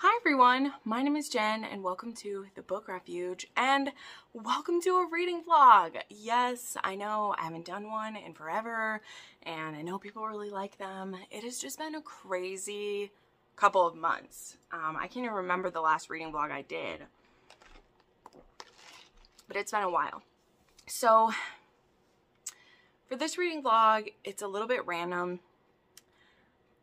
Hi everyone, my name is Jen and welcome to the Book Refuge and welcome to a reading vlog. Yes, I know I haven't done one in forever and I know people really like them. It has just been a crazy couple of months. Um, I can't even remember the last reading vlog I did, but it's been a while. So for this reading vlog, it's a little bit random.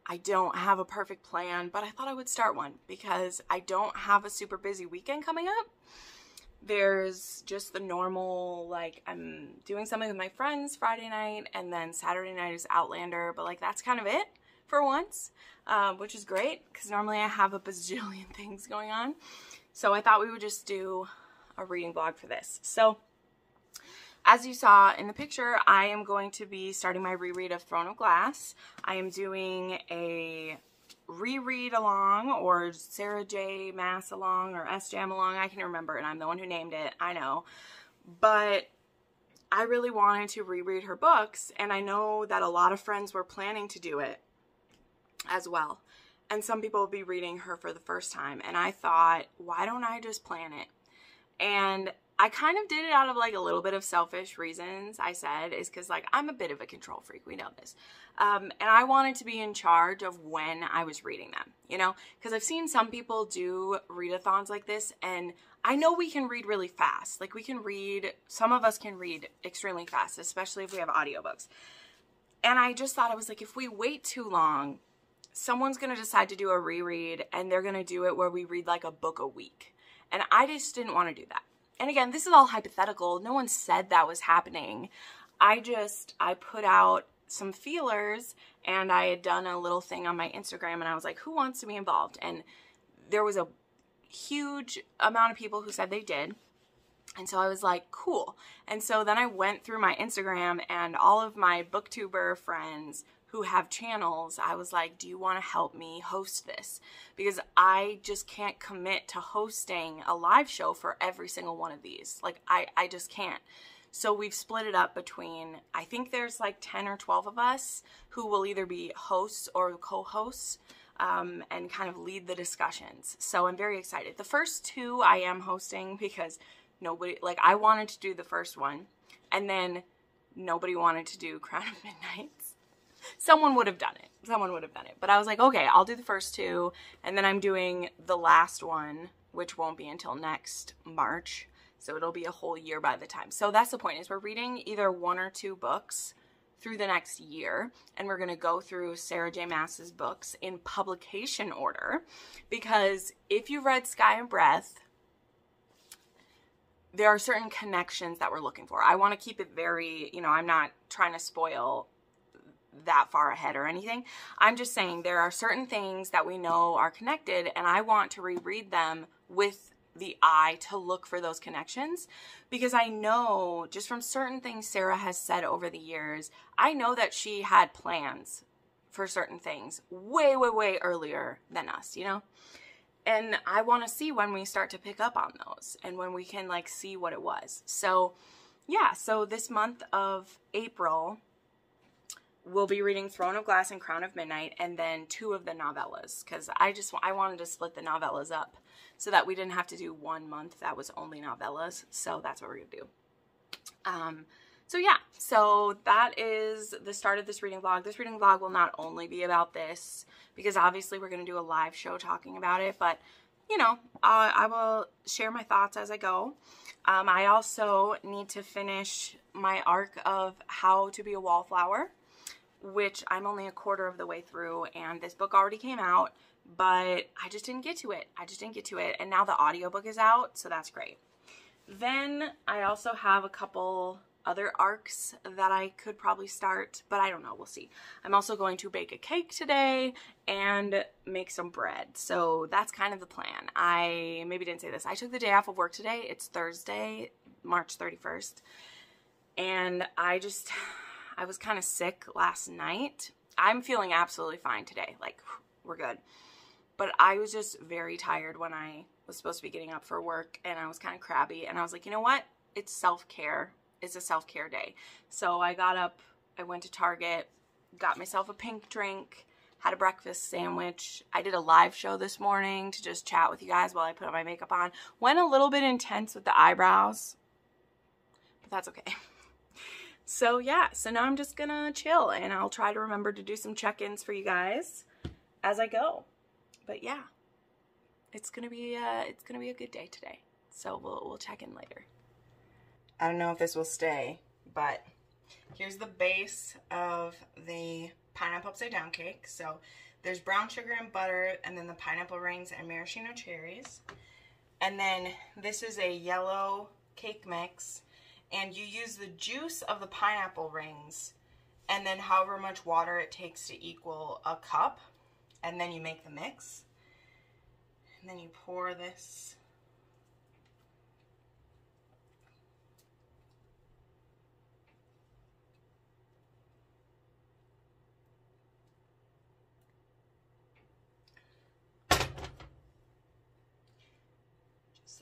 I don't have a perfect plan, but I thought I would start one because I don't have a super busy weekend coming up. There's just the normal, like, I'm doing something with my friends Friday night, and then Saturday night is Outlander, but like, that's kind of it for once, um, which is great because normally I have a bazillion things going on. So I thought we would just do a reading blog for this. So, as you saw in the picture, I am going to be starting my reread of Throne of Glass. I am doing a reread along or Sarah J. Maas along or S. Jam along. I can remember and I'm the one who named it. I know. But I really wanted to reread her books and I know that a lot of friends were planning to do it as well. And some people will be reading her for the first time. And I thought, why don't I just plan it? And I kind of did it out of like a little bit of selfish reasons. I said is because like I'm a bit of a control freak. We know this, um, and I wanted to be in charge of when I was reading them. You know, because I've seen some people do readathons like this, and I know we can read really fast. Like we can read. Some of us can read extremely fast, especially if we have audiobooks. And I just thought I was like, if we wait too long, someone's gonna decide to do a reread, and they're gonna do it where we read like a book a week. And I just didn't want to do that and again, this is all hypothetical. No one said that was happening. I just, I put out some feelers and I had done a little thing on my Instagram and I was like, who wants to be involved? And there was a huge amount of people who said they did. And so I was like, cool. And so then I went through my Instagram and all of my booktuber friends who have channels, I was like, do you want to help me host this? Because I just can't commit to hosting a live show for every single one of these. Like, I, I just can't. So we've split it up between, I think there's like 10 or 12 of us who will either be hosts or co-hosts um, and kind of lead the discussions. So I'm very excited. The first two I am hosting because nobody, like I wanted to do the first one and then nobody wanted to do Crown of Midnights someone would have done it. Someone would have done it. But I was like, okay, I'll do the first two. And then I'm doing the last one, which won't be until next March. So it'll be a whole year by the time. So that's the point is we're reading either one or two books through the next year and we're going to go through Sarah J Maas's books in publication order because if you've read Sky and Breath there are certain connections that we're looking for. I want to keep it very, you know, I'm not trying to spoil that far ahead or anything. I'm just saying there are certain things that we know are connected and I want to reread them with the eye to look for those connections because I know just from certain things Sarah has said over the years, I know that she had plans for certain things way, way, way earlier than us, you know? And I want to see when we start to pick up on those and when we can like see what it was. So, yeah, so this month of April, we'll be reading Throne of Glass and Crown of Midnight and then two of the novellas because I just I wanted to split the novellas up so that we didn't have to do one month that was only novellas. So that's what we're to do. Um, so yeah, so that is the start of this reading vlog. This reading vlog will not only be about this because obviously we're going to do a live show talking about it, but you know, uh, I will share my thoughts as I go. Um, I also need to finish my arc of how to be a wallflower which I'm only a quarter of the way through and this book already came out, but I just didn't get to it. I just didn't get to it. And now the audiobook is out, so that's great. Then I also have a couple other arcs that I could probably start, but I don't know. We'll see. I'm also going to bake a cake today and make some bread. So that's kind of the plan. I maybe didn't say this. I took the day off of work today. It's Thursday, March 31st. And I just, I was kind of sick last night. I'm feeling absolutely fine today. Like, we're good. But I was just very tired when I was supposed to be getting up for work and I was kind of crabby. And I was like, you know what? It's self It's a self care day. So I got up, I went to Target, got myself a pink drink, had a breakfast sandwich. I did a live show this morning to just chat with you guys while I put my makeup on. Went a little bit intense with the eyebrows, but that's okay. So yeah, so now I'm just gonna chill and I'll try to remember to do some check-ins for you guys as I go. But yeah, it's gonna be uh, it's gonna be a good day today. So we'll we'll check in later. I don't know if this will stay, but here's the base of the pineapple upside down cake. So there's brown sugar and butter, and then the pineapple rings and maraschino cherries. And then this is a yellow cake mix and you use the juice of the pineapple rings and then however much water it takes to equal a cup and then you make the mix and then you pour this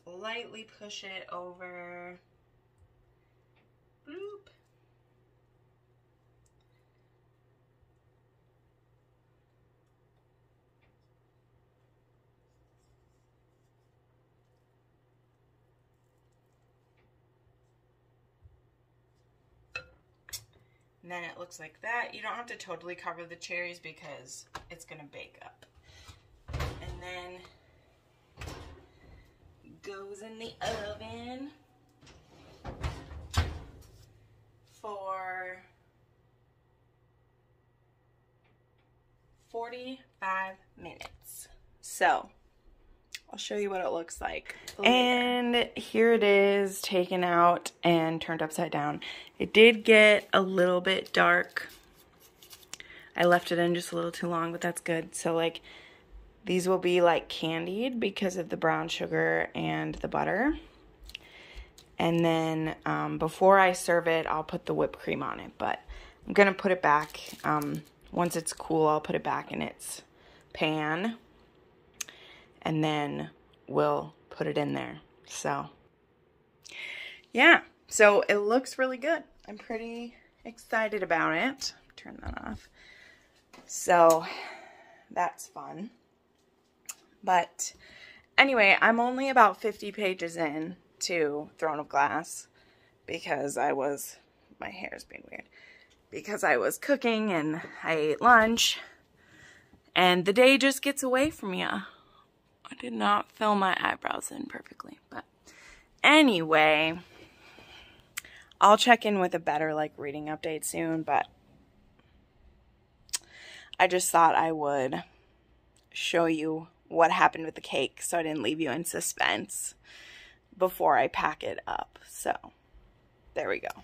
lightly push it over Bloop. And then it looks like that. You don't have to totally cover the cherries because it's gonna bake up. And then goes in the oven. for 45 minutes. So, I'll show you what it looks like. Later. And here it is taken out and turned upside down. It did get a little bit dark. I left it in just a little too long, but that's good. So like these will be like candied because of the brown sugar and the butter. And then um, before I serve it, I'll put the whipped cream on it. But I'm going to put it back. Um, once it's cool, I'll put it back in its pan. And then we'll put it in there. So, yeah. So it looks really good. I'm pretty excited about it. Turn that off. So that's fun. But anyway, I'm only about 50 pages in to Throne of Glass because I was, my hair is being weird, because I was cooking and I ate lunch and the day just gets away from you. I did not fill my eyebrows in perfectly, but anyway, I'll check in with a better like reading update soon, but I just thought I would show you what happened with the cake so I didn't leave you in suspense before I pack it up. So there we go.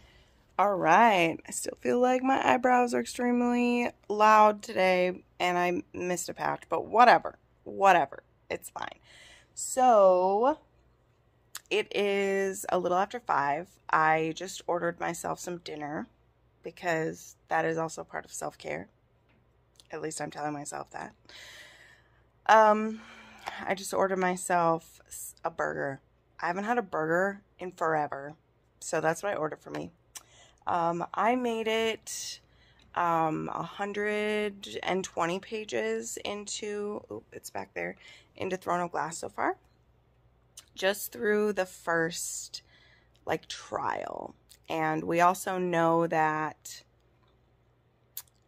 All right. I still feel like my eyebrows are extremely loud today and I missed a patch, but whatever. Whatever. It's fine. So it is a little after five. I just ordered myself some dinner because that is also part of self-care. At least I'm telling myself that. Um, I just ordered myself a burger I haven't had a burger in forever. So that's what I ordered for me. Um, I made it um, 120 pages into, oh, it's back there, into Throne of Glass so far. Just through the first, like, trial. And we also know that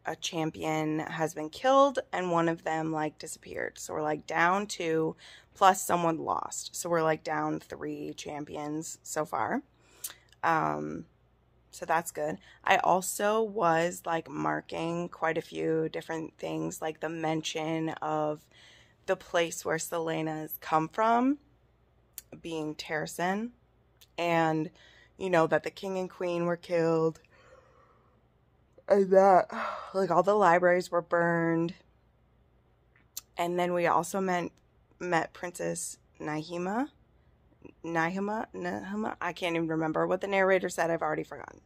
a champion has been killed and one of them like disappeared. So we're like down two plus someone lost. So we're like down three champions so far. Um, so that's good. I also was like marking quite a few different things, like the mention of the place where Celaena's come from being Terrasen and you know that the king and queen were killed and that like all the libraries were burned. And then we also met met Princess Nahima. Nahima, Nahima, I can't even remember what the narrator said. I've already forgotten.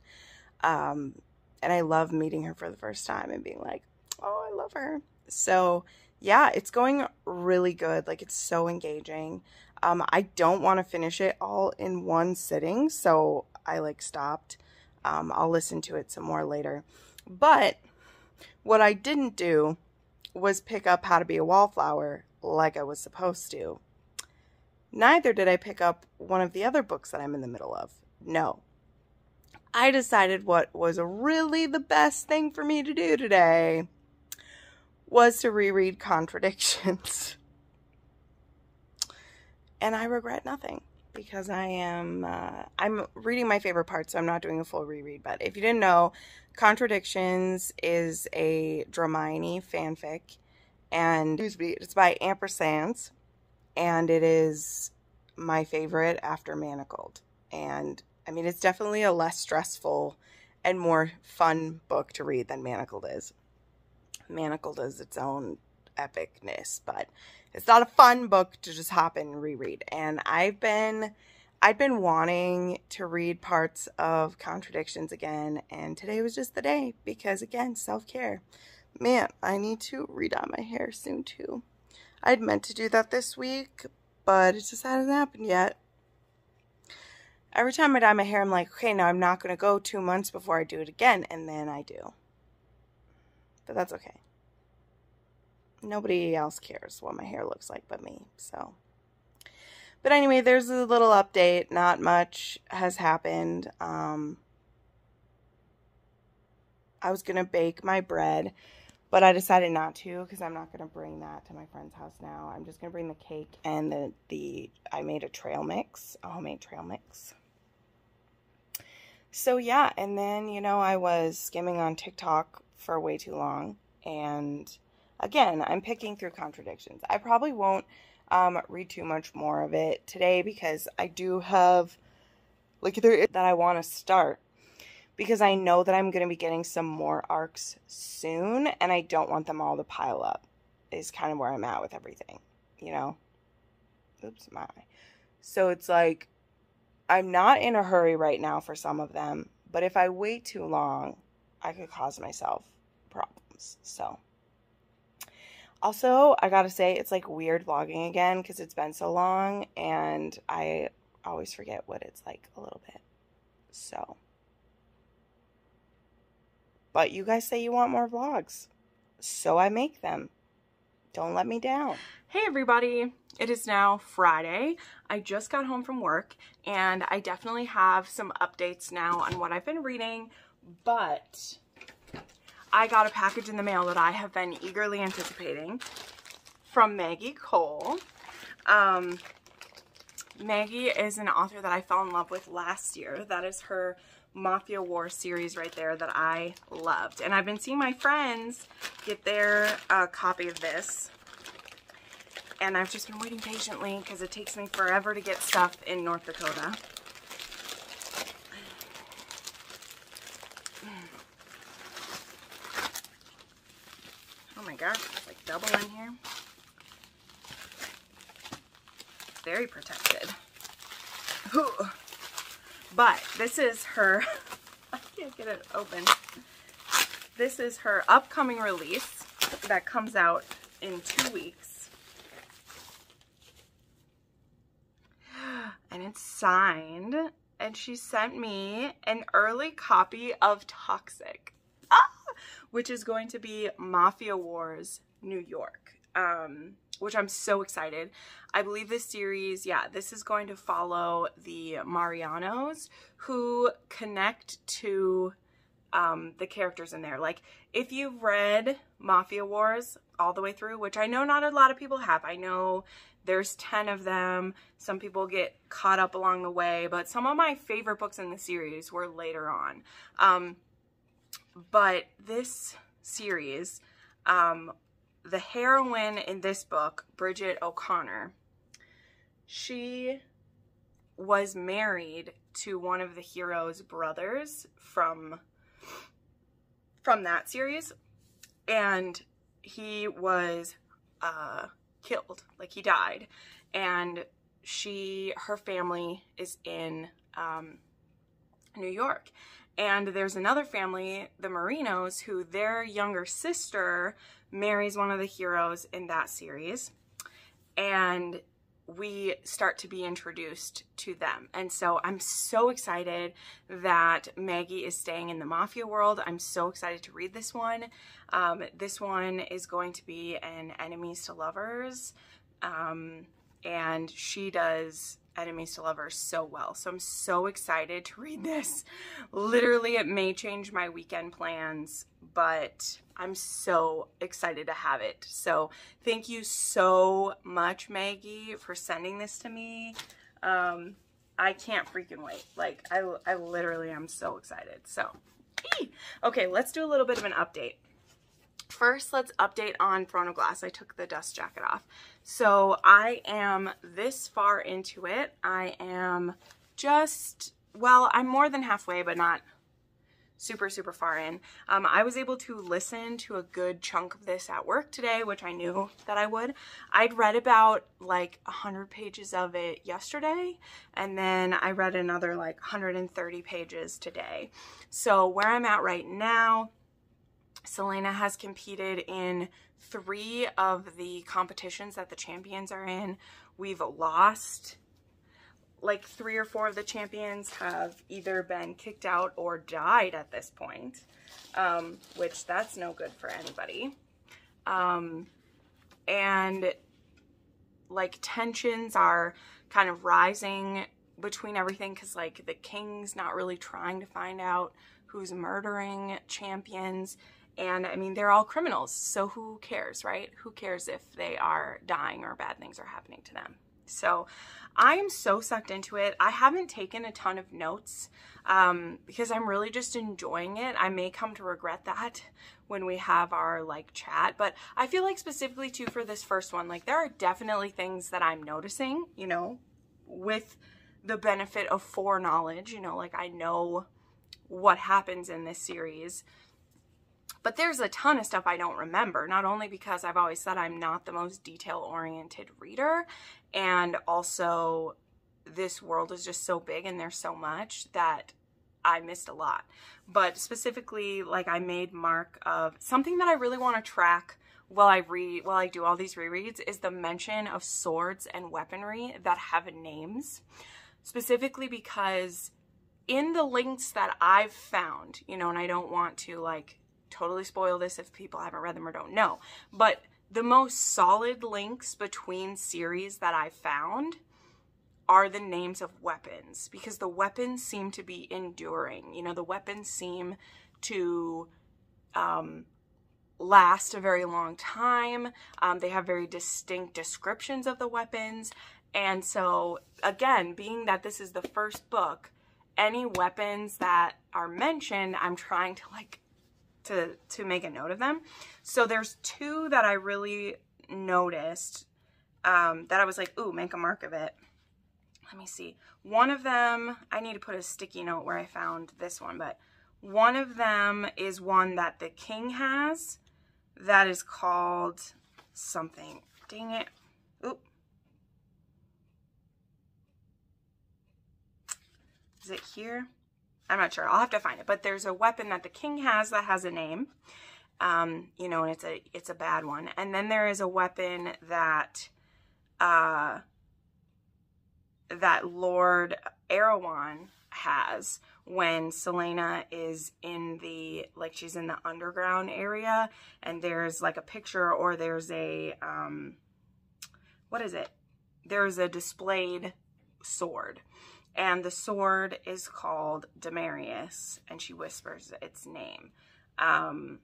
Um, and I love meeting her for the first time and being like, oh, I love her. So yeah, it's going really good. Like it's so engaging. Um, I don't want to finish it all in one sitting, so I like stopped. Um, I'll listen to it some more later. But what I didn't do was pick up How to Be a Wallflower like I was supposed to. Neither did I pick up one of the other books that I'm in the middle of. No. I decided what was really the best thing for me to do today was to reread Contradictions. and I regret nothing because I am uh, I'm reading my favorite part, so I'm not doing a full reread. But if you didn't know, Contradictions is a Dramione fanfic, and it's by Ampersands, and it is my favorite after Manacled. And I mean, it's definitely a less stressful and more fun book to read than Manacled is. Manacled is its own epicness, but it's not a fun book to just hop in and reread. And I've been I've been wanting to read parts of Contradictions again, and today was just the day because again, self-care. Man, I need to redye my hair soon too. I'd meant to do that this week, but it just hasn't happened yet. Every time I dye my hair, I'm like, okay, now I'm not going to go two months before I do it again, and then I do. But that's okay. Nobody else cares what my hair looks like but me, so. But anyway, there's a little update. Not much has happened. Um, I was going to bake my bread but I decided not to because I'm not going to bring that to my friend's house now. I'm just going to bring the cake and the, the, I made a trail mix, a homemade trail mix. So yeah, and then, you know, I was skimming on TikTok for way too long. And again, I'm picking through contradictions. I probably won't um, read too much more of it today because I do have, like, there that I want to start because I know that I'm going to be getting some more arcs soon and I don't want them all to pile up is kind of where I'm at with everything, you know? Oops, my. eye. So it's like, I'm not in a hurry right now for some of them, but if I wait too long, I could cause myself problems. So, also, I gotta say, it's like weird vlogging again because it's been so long and I always forget what it's like a little bit. So, but you guys say you want more vlogs. So I make them. Don't let me down. Hey everybody, it is now Friday. I just got home from work and I definitely have some updates now on what I've been reading, but I got a package in the mail that I have been eagerly anticipating from Maggie Cole. Um, Maggie is an author that I fell in love with last year. That is her Mafia War series right there that I loved. And I've been seeing my friends get their uh, copy of this. And I've just been waiting patiently because it takes me forever to get stuff in North Dakota. My gosh, it's like double in here. Very protected. Ooh. But this is her, I can't get it open. This is her upcoming release that comes out in two weeks. And it's signed. And she sent me an early copy of Toxic, which is going to be Mafia Wars New York. Um, which I'm so excited. I believe this series, yeah, this is going to follow the Marianos who connect to um, the characters in there. Like, if you've read Mafia Wars all the way through, which I know not a lot of people have, I know there's 10 of them. Some people get caught up along the way, but some of my favorite books in the series were later on. Um, but this series um, the heroine in this book, Bridget O'Connor, she was married to one of the hero's brothers from from that series. And he was uh killed. Like he died. And she her family is in um New York and there's another family, the Marinos, who their younger sister marries one of the heroes in that series. And we start to be introduced to them. And so I'm so excited that Maggie is staying in the mafia world. I'm so excited to read this one. Um, this one is going to be an enemies to lovers. Um, and she does enemies to lovers so well. So I'm so excited to read this. Literally, it may change my weekend plans, but I'm so excited to have it. So thank you so much, Maggie, for sending this to me. Um, I can't freaking wait. Like, I, I literally am so excited. So, okay, let's do a little bit of an update. First, let's update on Throne of Glass. I took the dust jacket off. So I am this far into it. I am just, well, I'm more than halfway, but not super, super far in. Um, I was able to listen to a good chunk of this at work today, which I knew that I would. I'd read about like 100 pages of it yesterday, and then I read another like 130 pages today. So where I'm at right now, Celaena has competed in three of the competitions that the champions are in. We've lost like three or four of the champions have either been kicked out or died at this point, um, which that's no good for anybody. Um, and like tensions are kind of rising between everything because like the king's not really trying to find out who's murdering champions and I mean, they're all criminals, so who cares, right? Who cares if they are dying or bad things are happening to them? So I am so sucked into it. I haven't taken a ton of notes um, because I'm really just enjoying it. I may come to regret that when we have our like chat, but I feel like specifically too for this first one, like there are definitely things that I'm noticing, you know, with the benefit of foreknowledge, you know, like I know what happens in this series but there's a ton of stuff I don't remember, not only because I've always said I'm not the most detail oriented reader, and also this world is just so big and there's so much that I missed a lot. But specifically, like I made mark of something that I really want to track while I read, while I do all these rereads, is the mention of swords and weaponry that have names. Specifically because in the links that I've found, you know, and I don't want to like totally spoil this if people haven't read them or don't know. But the most solid links between series that I found are the names of weapons because the weapons seem to be enduring. You know, the weapons seem to um, last a very long time. Um, they have very distinct descriptions of the weapons. And so, again, being that this is the first book, any weapons that are mentioned, I'm trying to like to, to make a note of them. So there's two that I really noticed um, that I was like, ooh, make a mark of it. Let me see. One of them, I need to put a sticky note where I found this one, but one of them is one that the king has that is called something. Dang it. Oop. Is it here? I'm not sure. I'll have to find it. But there's a weapon that the king has that has a name. Um, you know, and it's a it's a bad one. And then there is a weapon that uh that Lord Erewhon has when Celaena is in the like she's in the underground area and there's like a picture or there's a um what is it? There's a displayed sword and the sword is called Damaris, and she whispers its name. Um,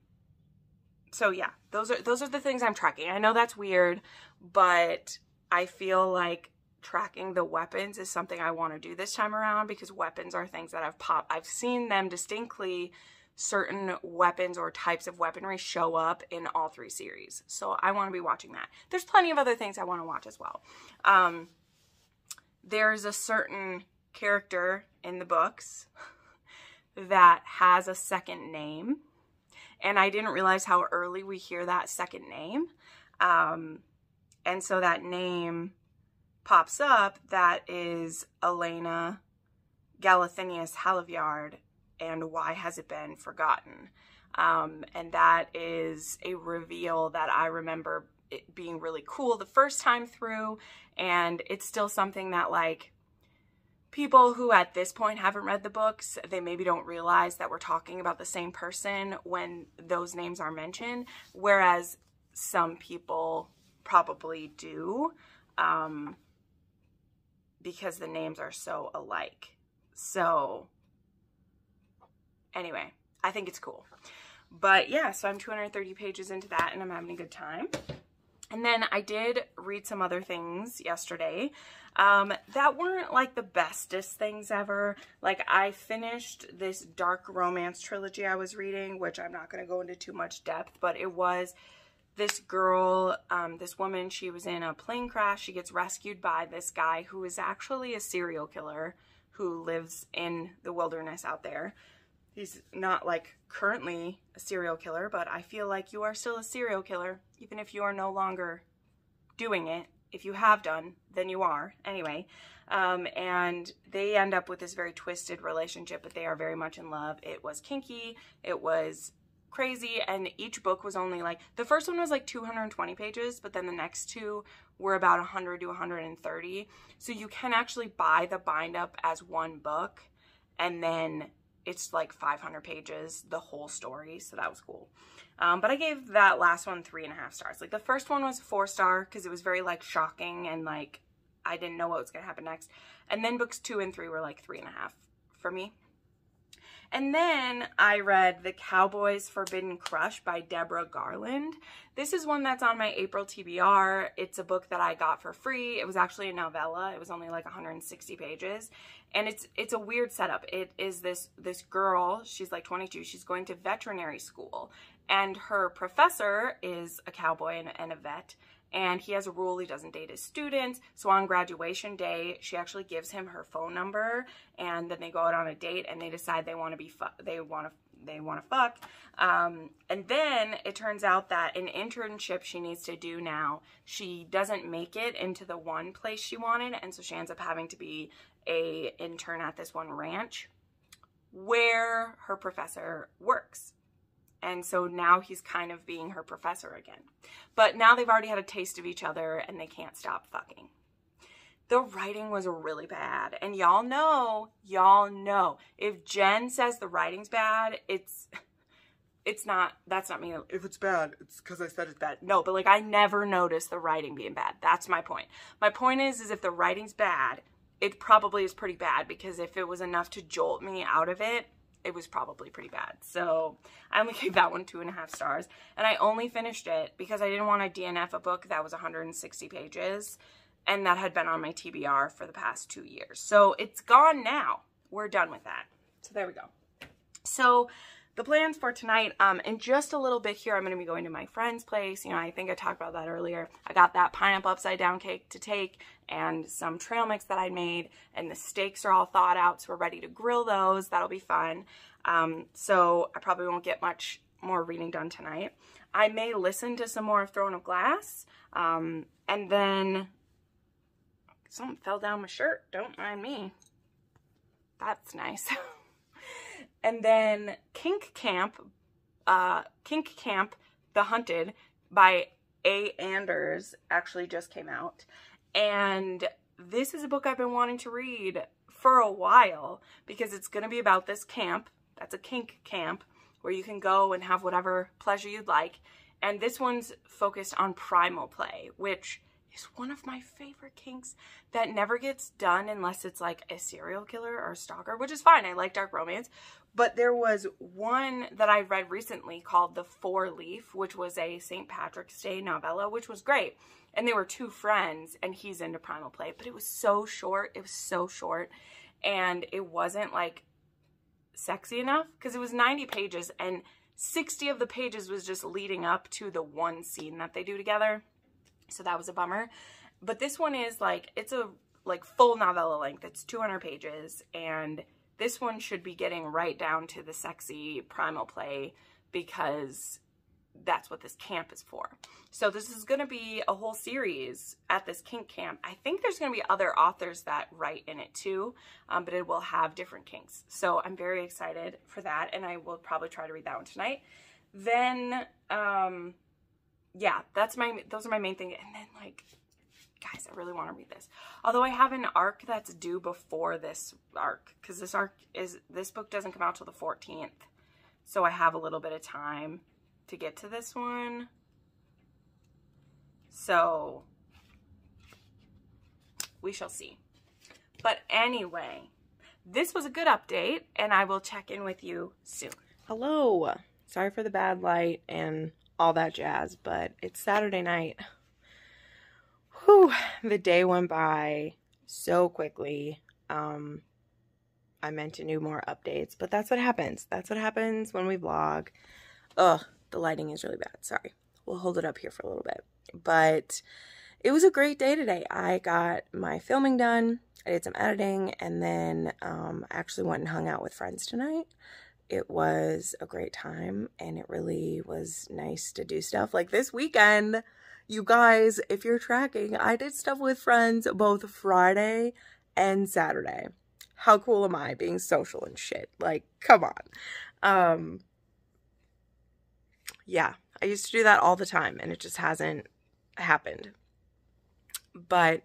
so yeah, those are those are the things I'm tracking. I know that's weird, but I feel like tracking the weapons is something I want to do this time around because weapons are things that I've popped. I've seen them distinctly certain weapons or types of weaponry show up in all three series. So I want to be watching that. There's plenty of other things I want to watch as well. Um, there's a certain character in the books that has a second name. And I didn't realize how early we hear that second name. Um, and so that name pops up that is Elena Galathynius Havilliard and why has it been forgotten? Um, and that is a reveal that I remember it being really cool the first time through and it's still something that like people who at this point haven't read the books, they maybe don't realize that we're talking about the same person when those names are mentioned, whereas some people probably do um, because the names are so alike. So, anyway, I think it's cool. But yeah, so I'm 230 pages into that and I'm having a good time. And then I did read some other things yesterday um, that weren't like the bestest things ever. Like I finished this dark romance trilogy I was reading, which I'm not going to go into too much depth, but it was this girl, um, this woman, she was in a plane crash. She gets rescued by this guy who is actually a serial killer who lives in the wilderness out there. He's not like currently a serial killer, but I feel like you are still a serial killer, even if you are no longer doing it if you have done, then you are. Anyway, um, and they end up with this very twisted relationship, but they are very much in love. It was kinky. It was crazy and each book was only like the first one was like 220 pages but then the next two were about 100 to 130 so you can actually buy the bind up as one book and then it's like 500 pages the whole story so that was cool um, but I gave that last one three and a half stars. Like the first one was four star because it was very like shocking and like I didn't know what was going to happen next. And then books two and three were like three and a half for me. And then I read The Cowboy's Forbidden Crush by Deborah Garland. This is one that's on my April TBR. It's a book that I got for free. It was actually a novella. It was only like 160 pages. And it's it's a weird setup. It is this this girl, she's like 22, she's going to veterinary school and her professor is a cowboy and, and a vet and he has a rule he doesn't date his students. So on graduation day she actually gives him her phone number and then they go out on a date and they decide they want to be they want to they want to fuck. Um, and then it turns out that an internship she needs to do now she doesn't make it into the one place she wanted and so she ends up having to be a intern at this one ranch where her professor works and so now he's kind of being her professor again. But now they've already had a taste of each other and they can't stop fucking. The writing was really bad. And y'all know, y'all know, if Jen says the writing's bad, it's it's not that's not me if it's bad it's because i said it's bad no but like i never noticed the writing being bad that's my point my point is is if the writing's bad it probably is pretty bad because if it was enough to jolt me out of it it was probably pretty bad. So I only gave that one two and a half stars. And I only finished it because I didn't want to DNF a book that was 160 pages and that had been on my TBR for the past two years. So it's gone now. We're done with that. So there we go. So the plans for tonight, um, in just a little bit here, I'm going to be going to my friend's place. You know, I think I talked about that earlier. I got that pineapple upside down cake to take and some trail mix that I made and the steaks are all thawed out. So we're ready to grill those. That'll be fun. Um, so I probably won't get much more reading done tonight. I may listen to some more Throne of Glass. Um, and then something fell down my shirt. Don't mind me. That's nice. And then Kink Camp, uh, Kink Camp, The Hunted by A. Anders actually just came out. And this is a book I've been wanting to read for a while because it's going to be about this camp. That's a kink camp where you can go and have whatever pleasure you'd like. And this one's focused on primal play, which is one of my favorite kinks that never gets done unless it's like a serial killer or stalker, which is fine. I like dark romance. But there was one that I read recently called The Four Leaf, which was a St. Patrick's Day novella, which was great. And they were two friends, and he's into primal play. But it was so short. It was so short. And it wasn't like sexy enough because it was 90 pages, and 60 of the pages was just leading up to the one scene that they do together so that was a bummer. But this one is like, it's a like full novella length. It's 200 pages and this one should be getting right down to the sexy primal play because that's what this camp is for. So this is going to be a whole series at this kink camp. I think there's going to be other authors that write in it too, um, but it will have different kinks. So I'm very excited for that, and I will probably try to read that one tonight. Then um, yeah, that's my those are my main thing. And then like guys, I really want to read this. Although I have an arc that's due before this arc because this arc is this book doesn't come out till the 14th. So I have a little bit of time to get to this one. So we shall see. But anyway, this was a good update and I will check in with you soon. Hello. Sorry for the bad light and all that jazz, but it's Saturday night. Whew, the day went by so quickly. Um, I meant to do more updates, but that's what happens. That's what happens when we vlog. Ugh, the lighting is really bad. Sorry. We'll hold it up here for a little bit. But it was a great day today. I got my filming done. I did some editing and then um, I actually went and hung out with friends tonight. It was a great time and it really was nice to do stuff. Like this weekend, you guys, if you're tracking, I did stuff with friends both Friday and Saturday. How cool am I being social and shit? Like, come on. Um, yeah, I used to do that all the time and it just hasn't happened. But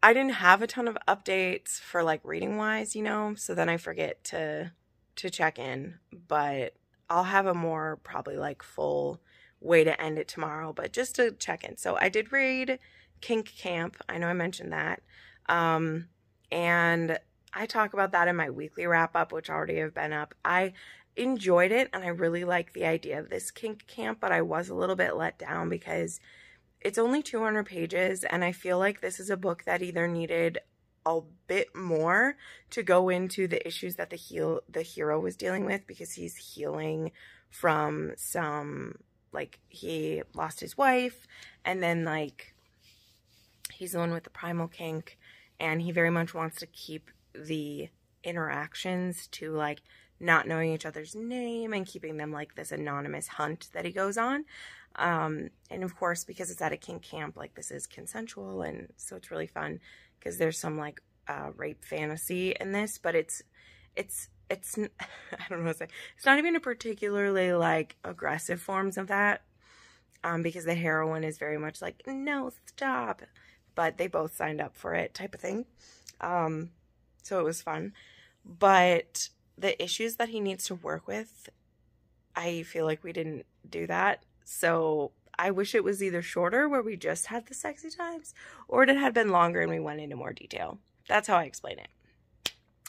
I didn't have a ton of updates for like reading wise, you know, so then I forget to to check in, but I'll have a more probably like full way to end it tomorrow, but just to check in. So I did read Kink Camp. I know I mentioned that. Um and I talk about that in my weekly wrap up, which already have been up. I enjoyed it and I really like the idea of this kink camp, but I was a little bit let down because it's only 200 pages, and I feel like this is a book that either needed a bit more to go into the issues that the heal the hero was dealing with because he's healing from some like he lost his wife and then like he's the one with the primal kink and he very much wants to keep the interactions to like not knowing each other's name and keeping them like this anonymous hunt that he goes on um, and of course, because it's at a kink camp, like this is consensual. And so it's really fun because there's some like uh, rape fantasy in this, but it's, it's, it's, I don't know what to say. It's not even a particularly like aggressive forms of that. Um, because the heroine is very much like, no, stop. But they both signed up for it type of thing. Um, so it was fun. But the issues that he needs to work with, I feel like we didn't do that so I wish it was either shorter where we just had the sexy times or it had been longer and we went into more detail. That's how I explain it.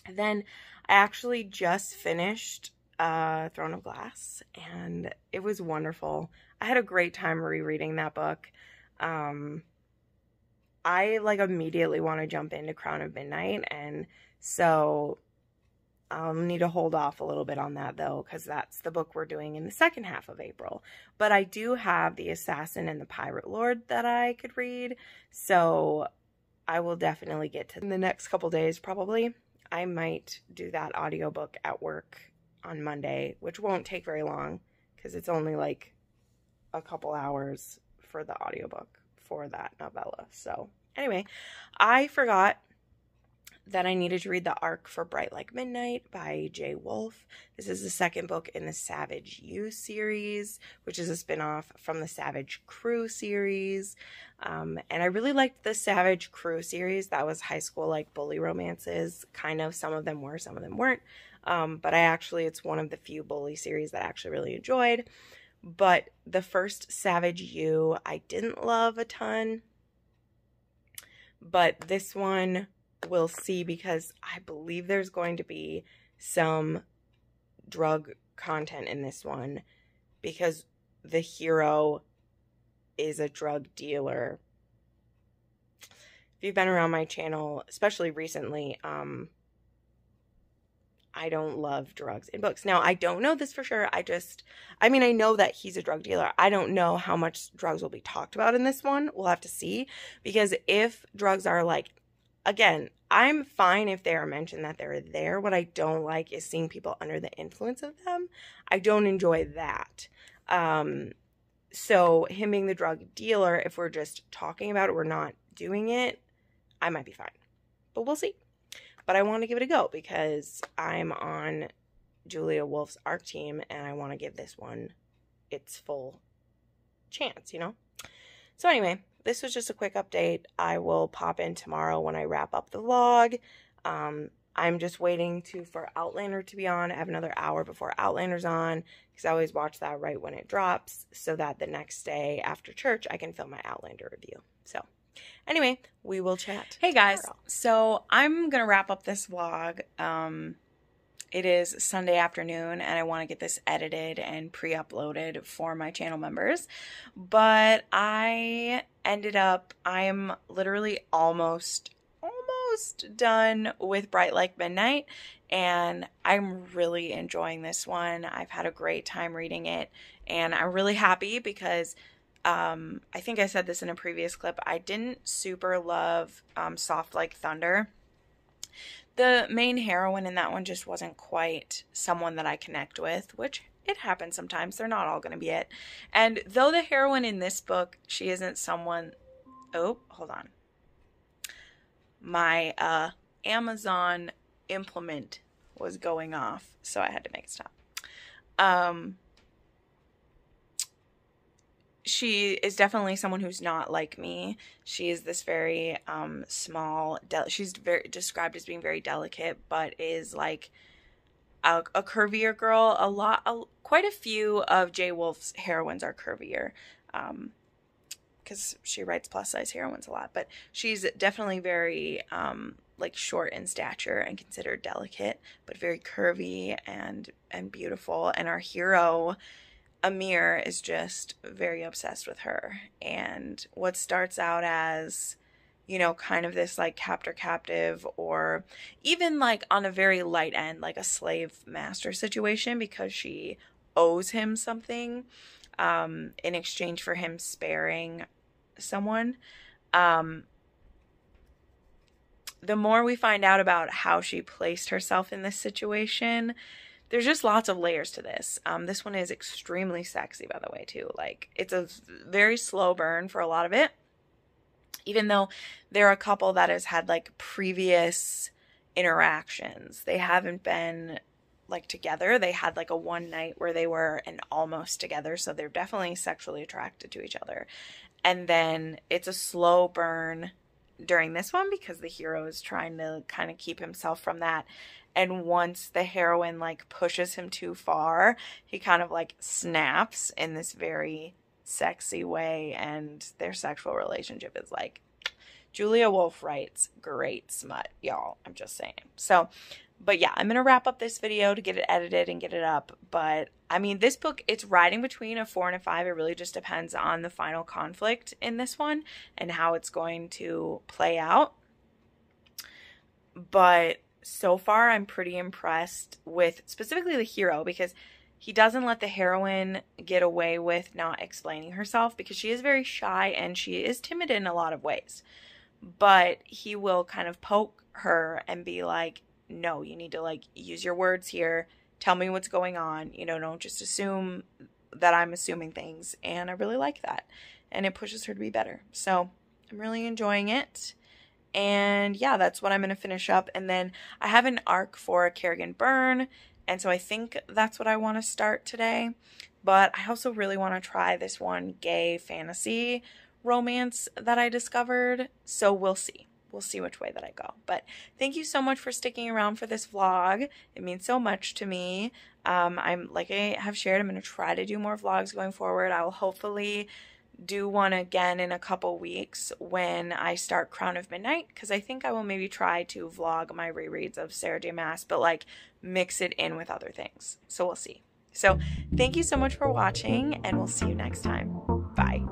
And then I actually just finished uh, Throne of Glass and it was wonderful. I had a great time rereading that book. Um, I like immediately want to jump into Crown of Midnight and so I'll need to hold off a little bit on that though, because that's the book we're doing in the second half of April. But I do have The Assassin and the Pirate Lord that I could read, so I will definitely get to in the next couple days probably. I might do that audiobook at work on Monday, which won't take very long because it's only like a couple hours for the audiobook for that novella. So anyway, I forgot then I needed to read The Arc for Bright Like Midnight by J. Wolf. This is the second book in the Savage U series, which is a spinoff from the Savage Crew series. Um, and I really liked the Savage Crew series. That was high school like bully romances. Kind of, some of them were, some of them weren't. Um, but I actually, it's one of the few bully series that I actually really enjoyed. But the first Savage U, I didn't love a ton. But this one we'll see because I believe there's going to be some drug content in this one because the hero is a drug dealer. If you've been around my channel, especially recently, um, I don't love drugs in books. Now, I don't know this for sure. I just, I mean, I know that he's a drug dealer. I don't know how much drugs will be talked about in this one. We'll have to see. Because if drugs are like again, I'm fine if they are mentioned that they're there. What I don't like is seeing people under the influence of them. I don't enjoy that. Um, so him being the drug dealer, if we're just talking about it, we're not doing it, I might be fine. But we'll see. But I want to give it a go because I'm on Julia Wolf's ARC team and I want to give this one its full chance, you know? So, anyway, this was just a quick update. I will pop in tomorrow when I wrap up the vlog. Um, I'm just waiting to for Outlander to be on. I have another hour before Outlander's on because I always watch that right when it drops so that the next day after church I can film my Outlander review. So, anyway, we will chat. Hey guys, tomorrow. so I'm gonna wrap up this vlog. Um, it is Sunday afternoon and I want to get this edited and pre uploaded for my channel members. But I ended up, I am literally almost, almost done with Bright Like Midnight and I'm really enjoying this one. I've had a great time reading it and I'm really happy because um, I think I said this in a previous clip. I didn't super love um, Soft Like Thunder the main heroine in that one just wasn't quite someone that I connect with, which it happens sometimes. They're not all going to be it. And though the heroine in this book, she isn't someone. Oh, hold on. My uh, Amazon implement was going off, so I had to make it stop. Um, she is definitely someone who's not like me. She is this very um, small. She's very described as being very delicate, but is like a, a curvier girl. A lot, a, quite a few of J. Wolf's heroines are curvier, because um, she writes plus size heroines a lot. But she's definitely very um, like short in stature and considered delicate, but very curvy and and beautiful. And our hero Amir is just very obsessed with her. And what starts out as, you know, kind of this like captor captive or even like on a very light end, like a slave master situation because she owes him something um, in exchange for him sparing someone. Um, the more we find out about how she placed herself in this situation, there's just lots of layers to this. Um, this one is extremely sexy, by the way, too. Like, it's a very slow burn for a lot of it. Even though there are a couple that has had like previous interactions, they haven't been like together. They had like a one night where they were and almost together, so they're definitely sexually attracted to each other. And then it's a slow burn during this one because the hero is trying to kind of keep himself from that and once the heroine like pushes him too far he kind of like snaps in this very sexy way and their sexual relationship is like Julia Wolf writes great smut y'all. I'm just saying. So but yeah i'm gonna wrap up this video to get it edited and get it up but i mean this book it's riding between a four and a five. It really just depends on the final conflict in this one and how it's going to play out. But so far I'm pretty impressed with specifically the hero because he doesn't let the heroine get away with not explaining herself because she is very shy and she is timid in a lot of ways. But he will kind of poke her and be like, no, you need to like use your words here. Tell me what's going on. You know, don't just assume that I'm assuming things. And I really like that. And it pushes her to be better. So I'm really enjoying it. And yeah, that's what I'm going to finish up. And then I have an arc for Kerrigan Byrne. And so I think that's what I want to start today. But I also really want to try this one gay fantasy romance that I discovered. So we'll see. We'll see which way that I go. But thank you so much for sticking around for this vlog. It means so much to me. Um, I'm like I have shared, I'm going to try to do more vlogs going forward. I will hopefully do one again in a couple weeks when I start Crown of Midnight because I think I will maybe try to vlog my rereads of Sarah J. Maas, but like mix it in with other things. So we'll see. So thank you so much for watching, and we'll see you next time. Bye.